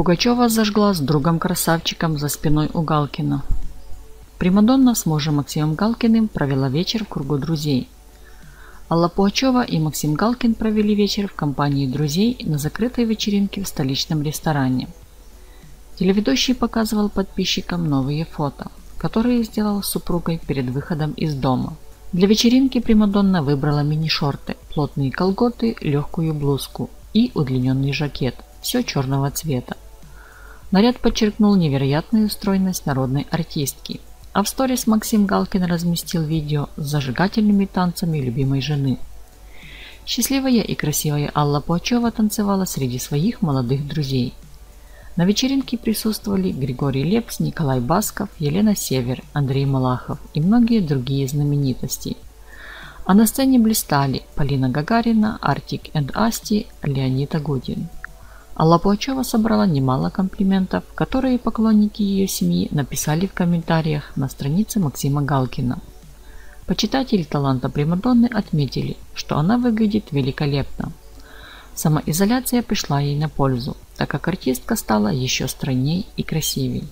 Пугачева зажгла с другом-красавчиком за спиной у Галкина. Примадонна с мужем Максимом Галкиным провела вечер в кругу друзей. Алла Пугачева и Максим Галкин провели вечер в компании друзей на закрытой вечеринке в столичном ресторане. Телеведущий показывал подписчикам новые фото, которые сделал с супругой перед выходом из дома. Для вечеринки Примадонна выбрала мини-шорты, плотные колготы, легкую блузку и удлиненный жакет – все черного цвета. Наряд подчеркнул невероятную стройность народной артистки. А в сторис Максим Галкин разместил видео с зажигательными танцами любимой жены. Счастливая и красивая Алла Пуачева танцевала среди своих молодых друзей. На вечеринке присутствовали Григорий Лепс, Николай Басков, Елена Север, Андрей Малахов и многие другие знаменитости. А на сцене блистали Полина Гагарина, Артик энд Асти, Леонид Агутин. Алла Пугачева собрала немало комплиментов, которые поклонники ее семьи написали в комментариях на странице Максима Галкина. Почитатели таланта Примадонны отметили, что она выглядит великолепно. Самоизоляция пришла ей на пользу, так как артистка стала еще стройней и красивей.